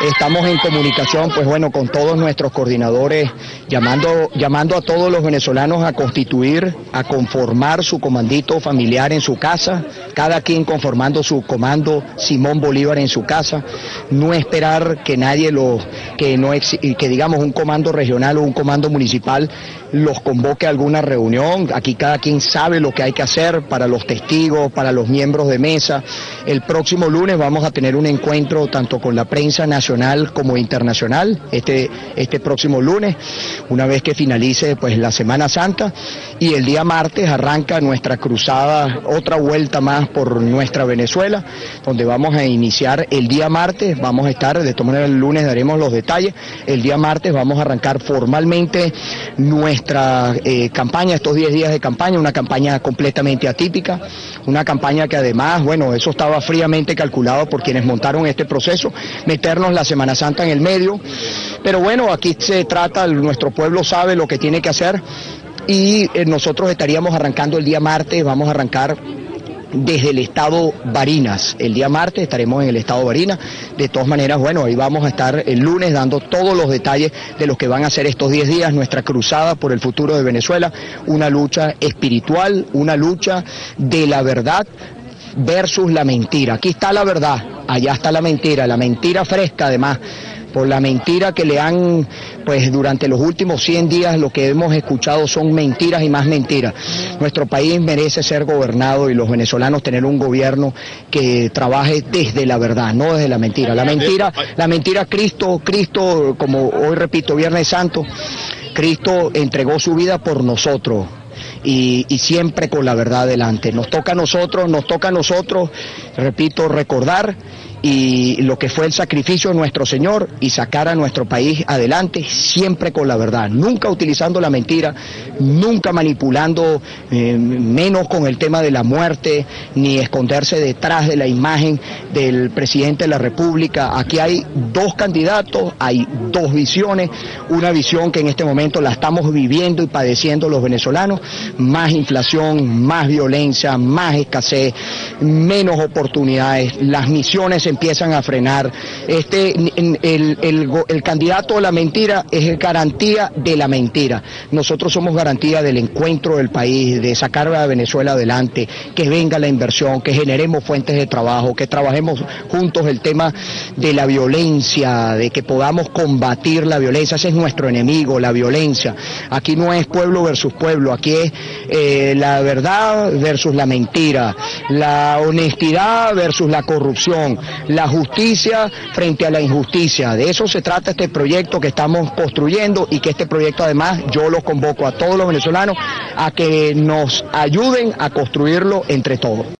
Estamos en comunicación, pues bueno, con todos nuestros coordinadores, llamando, llamando a todos los venezolanos a constituir, a conformar su comandito familiar en su casa, cada quien conformando su comando Simón Bolívar en su casa, no esperar que nadie lo, que no que digamos un comando regional o un comando municipal los convoque a alguna reunión. Aquí cada quien sabe lo que hay que hacer para los testigos, para los miembros de mesa. El próximo lunes vamos a tener un encuentro tanto con la prensa nacional como internacional, este, este próximo lunes, una vez que finalice pues la Semana Santa. Y el día martes arranca nuestra cruzada, otra vuelta más por nuestra Venezuela, donde vamos a iniciar el día martes, vamos a estar, de todas maneras el lunes daremos los detalles, el día martes vamos a arrancar formalmente nuestra eh, campaña, estos 10 días de campaña, una campaña completamente atípica, una campaña que además, bueno, eso estaba fríamente calculado por quienes montaron este proceso, meternos la Semana Santa en el medio, pero bueno, aquí se trata, nuestro pueblo sabe lo que tiene que hacer y eh, nosotros estaríamos arrancando el día martes, vamos a arrancar desde el estado Barinas. El día martes estaremos en el estado Barinas. De todas maneras, bueno, ahí vamos a estar el lunes dando todos los detalles de lo que van a ser estos 10 días, nuestra cruzada por el futuro de Venezuela, una lucha espiritual, una lucha de la verdad versus la mentira. Aquí está la verdad, allá está la mentira, la mentira fresca además por la mentira que le han, pues durante los últimos 100 días lo que hemos escuchado son mentiras y más mentiras. Nuestro país merece ser gobernado y los venezolanos tener un gobierno que trabaje desde la verdad, no desde la mentira. La mentira, la mentira Cristo, Cristo, como hoy repito, Viernes Santo, Cristo entregó su vida por nosotros. Y, y, siempre con la verdad delante. Nos toca a nosotros, nos toca a nosotros, repito, recordar y lo que fue el sacrificio de nuestro Señor y sacar a nuestro país adelante siempre con la verdad, nunca utilizando la mentira, nunca manipulando, eh, menos con el tema de la muerte, ni esconderse detrás de la imagen del presidente de la República. Aquí hay dos candidatos, hay dos visiones, una visión que en este momento la estamos viviendo y padeciendo los venezolanos, más inflación, más violencia, más escasez, menos oportunidades, las misiones empiezan a frenar. Este, el, el, candidato a la mentira es garantía de la mentira. Nosotros somos garantía del encuentro del país, de sacar a Venezuela adelante, que venga la inversión, que generemos fuentes de trabajo, que trabajemos juntos el tema de la violencia, de que podamos combatir la violencia. Ese es nuestro enemigo, la violencia. Aquí no es pueblo versus pueblo, aquí es eh, la verdad versus la mentira, la honestidad versus la corrupción, la justicia frente a la injusticia. De eso se trata este proyecto que estamos construyendo y que este proyecto además yo lo convoco a todos los venezolanos a que nos ayuden a construirlo entre todos.